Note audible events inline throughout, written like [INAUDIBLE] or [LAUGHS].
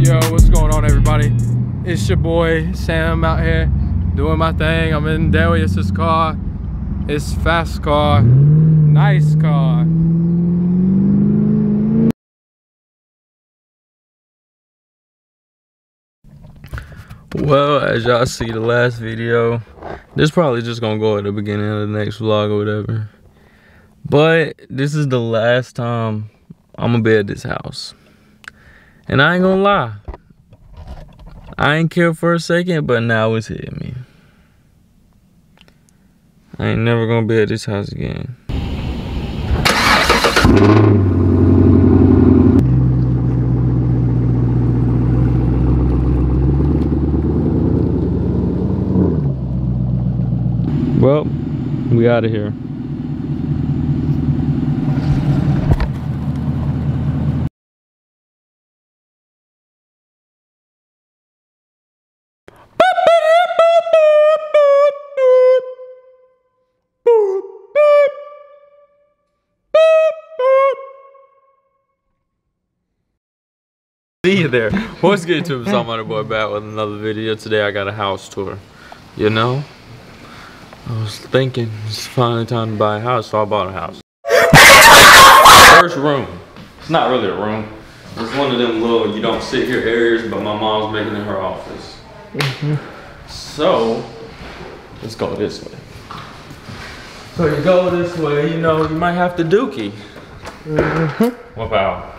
Yo, what's going on, everybody? It's your boy Sam out here doing my thing. I'm in Darius's car. It's fast car, nice car. Well, as y'all see the last video, this probably just gonna go at the beginning of the next vlog or whatever. But this is the last time I'm gonna be at this house. And I ain't gonna lie. I ain't care for a second, but now it's hitting me. I ain't never gonna be at this house again. Well, we out of here. See you there. What's good to I'm on the boy back with another video. Today I got a house tour. You know? I was thinking it's finally time to buy a house, so I bought a house. First room. It's not really a room. It's one of them little you don't sit here areas, but my mom's making it her office. So let's go this way. So you go this way, you know, you might have to dookie. Mm-hmm. What about?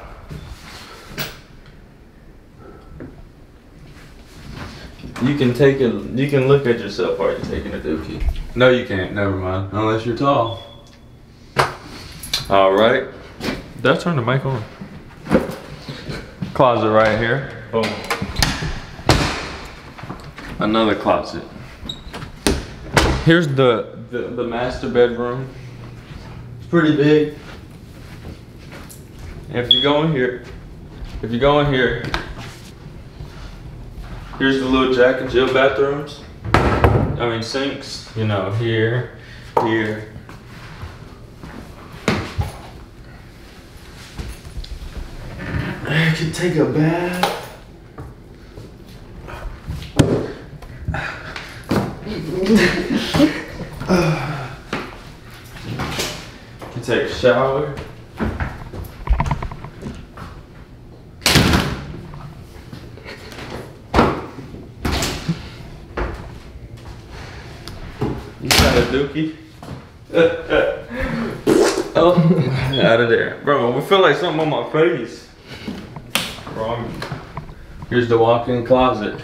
You can take it. You can look at yourself while you're taking a dookie. No, you can't. Never mind. Unless you're tall. All right. Did I turn the mic on? Closet right here. Boom. Another closet. Here's the, the the master bedroom. It's pretty big. And if you go in here, if you go in here, Here's the little Jack and Jill bathrooms. I mean sinks, you know, here, here. I can take a bath. can take a shower. A dookie? [LAUGHS] oh, out of there. Bro, we feel like something on my face. Bro, here's the walk-in closet.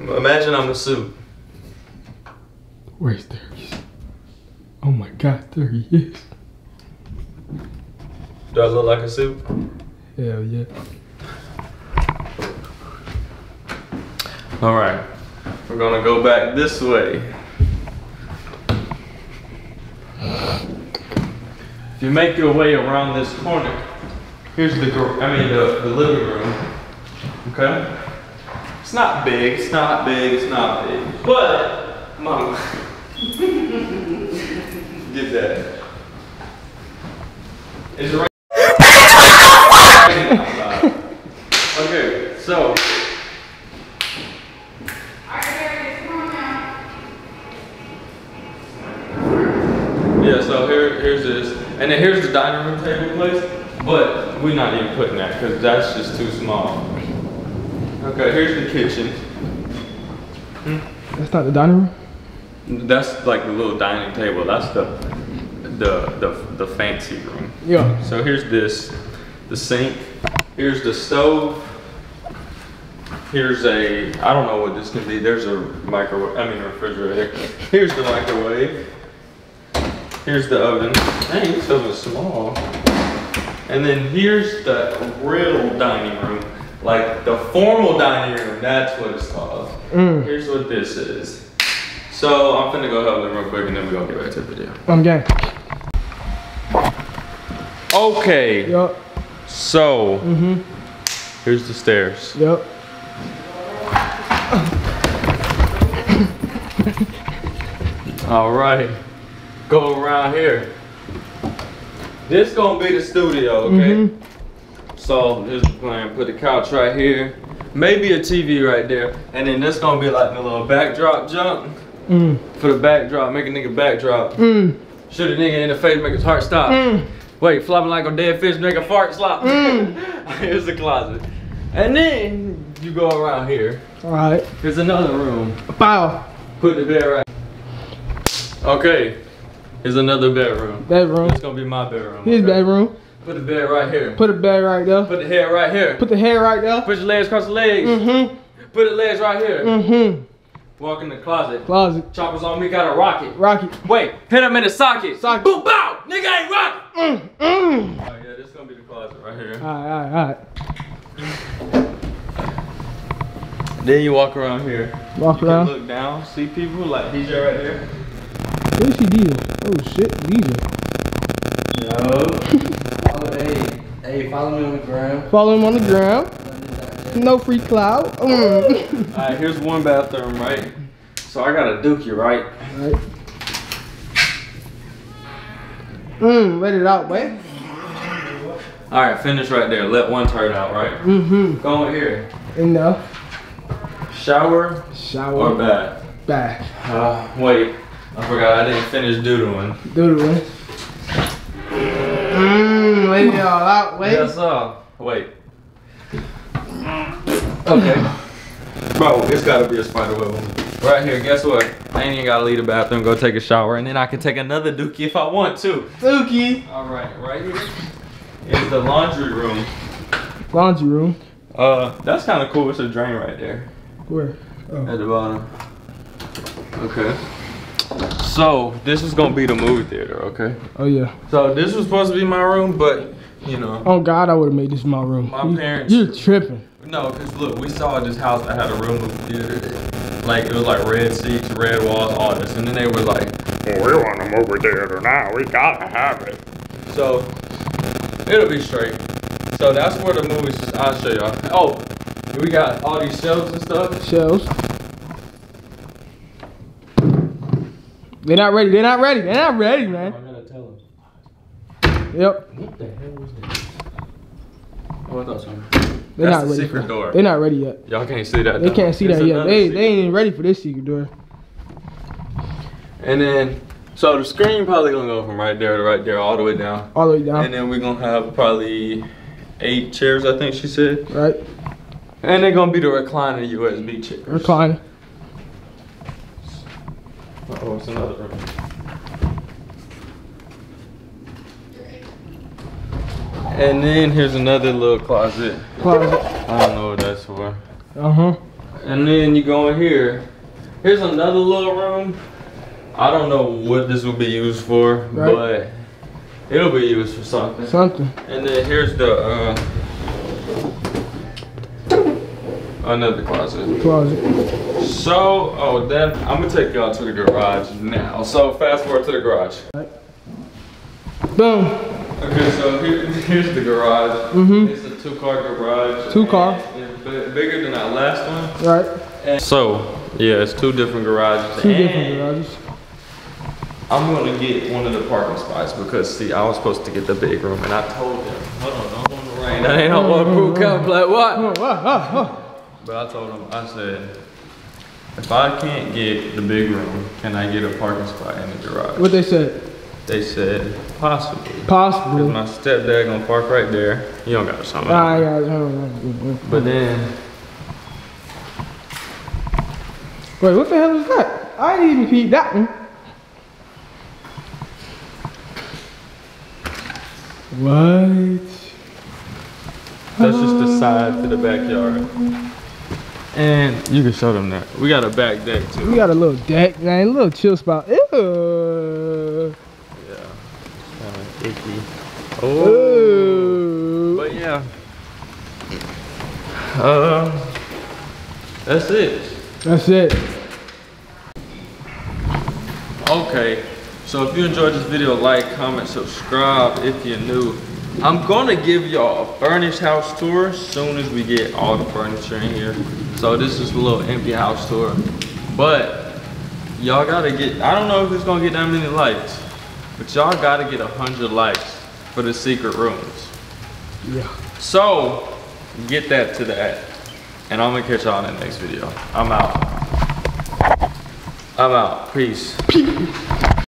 Imagine I'm a suit. Where's Darius? Oh my god, there he is. Do I look like a suit? Hell yeah. All right, we're gonna go back this way. If you make your way around this corner, here's the, I mean the, the living room, okay? It's not big, it's not big, it's not big, but, mom, [LAUGHS] get that. It's right. okay, so. Yeah, so here, here's this, and then here's the dining room table place, but we're not even putting that because that's just too small. Okay, here's the kitchen. That's not the dining room? That's like the little dining table. That's the the the, the fancy room. Yeah. So here's this, the sink. Here's the stove. Here's a, I don't know what this can be. There's a microwave, I mean refrigerator. [LAUGHS] Here's the microwave. Here's the oven. Dang, this oven's small. And then here's the real dining room. Like the formal dining room, that's what it's called. Mm. Here's what this is. So I'm finna go help them real quick and then we're gonna get back to the video. I'm gang. Okay, Yup. so Mm-hmm. here's the stairs. Yup. All right, go around here. This gonna be the studio, okay? Mhm. So here's the plan. Put the couch right here. Maybe a TV right there. And then this gonna be like the little backdrop jump. Mm. For the backdrop, make a nigga backdrop. Mm. Shoot a nigga in the face, make his heart stop. Mm. Wait, flopping like a dead fish, make a fart stop. Mm. [LAUGHS] Here's the closet. And then you go around here. All right. Here's another room. Bow. Put the bed right. Okay. Here's another bedroom. Bedroom. It's gonna be my bedroom. His okay? bedroom. Put the bed right here. Put the bed right there. Put the hair right here. Put the hair right there. Put your legs across the legs. Mm-hmm. Put the legs right here. Mm-hmm. Walk in the closet. Closet. Choppers on me, got a rocket. Rocket. Wait, hit him in the socket. Socket. Boom, bow. Nigga ain't rocket. Mm. Mm. Oh yeah, this gonna be the closet right here. All right, all right, all right. Then you walk around here. Walk You can around. look down, see people like DJ right there. Where's he DJ? Oh shit, DJ. Yo. Follow, [LAUGHS] hey, hey, follow me on the ground. Follow him on the ground. No free cloud. Mm. Alright, here's one bathroom, right? So I got a dookie, right? right. Mm, let it out, boy. Alright, finish right there. Let one turn out, right? Mm-hmm. Go in here. Enough. Shower Shower. or bath? Back. Uh, wait. I forgot I didn't finish doodling. Doodling. Mmm, let it all out, wait. Yes, sir. Wait. Okay. Bro, it's gotta be a spider web one. Right here, guess what? I ain't even gotta leave the bathroom, go take a shower, and then I can take another dookie if I want to. Dookie. Alright, right here is the laundry room. Laundry room. Uh, that's kind of cool. It's a drain right there Where? Oh. at the bottom. Okay. So, this is gonna be the movie theater, okay? oh yeah. So, this was supposed to be my room, but, you know. Oh God, I would have made this my room. My You- parents- You're tripping. No, because look, we saw this house that had a real movie theater. Like, it was like red seats, red walls, all this. And then they were like, well, we want a movie theater now. We gotta have it. So, it'll be straight. So, that's where the movies, I'll show y'all. Oh, we got all these shelves and stuff. Shells. They're not ready. They're not ready. They're not ready, man. gotta tell them. Yep. What the hell was that? Oh, I thought something. They're That's not the ready. secret door. They're not ready yet. Y'all can't see that. They though. can't see It's that yet. They secret. they ain't even ready for this secret door. And then, so the screen probably gonna go from right there to right there, all the way down. All the way down. And then we're gonna have probably eight chairs, I think she said. right. And they're gonna be the recliner USB chairs. Recline. Oh, it's another room. And then here's another little closet. Closet. I don't know what that's for. Uh huh. And then you go in here. Here's another little room. I don't know what this will be used for, Right. but it'll be used for something. Something. And then here's the uh another closet. Closet. So, oh, then I'm gonna take y'all to the garage now. So fast forward to the garage. Boom. Okay, so here, here's the garage. Mm -hmm. It's a two-car garage. Two car. Bigger than our last one. Right. And so, yeah, it's two different garages. Two And different garages. I'm gonna get one of the parking spots because see, I was supposed to get the big room, and I told them, hold on, don't want the rain. That ain't no waterproof complex. What? Oh. But I told him, I said, if I can't get the big room, can I get a parking spot in the garage? What they said? They said, possibly. Possibly. My stepdad gonna park right there. You don't got something. Ah, yeah, yeah, yeah. But then, Wait, what the hell is that? I didn't even peep that one. What? that's just the side to the backyard. And you can show them that. We got a back deck too. We got a little deck, man, a little chill spot. Ew. Yeah. Kinda icky. Oh. Ooh. But yeah. Uh, that's it. That's it. Okay. So if you enjoyed this video, like, comment, subscribe if you're new. I'm gonna give y'all a furnished house tour as soon as we get all the furniture in here. So this is a little empty house tour. But y'all gotta get, I don't know if it's gonna get that many likes, but y'all gotta get a hundred likes for the secret rooms. Yeah. So, get that to that. And I'm gonna catch y'all in the next video. I'm out. I'm out. Peace. [LAUGHS]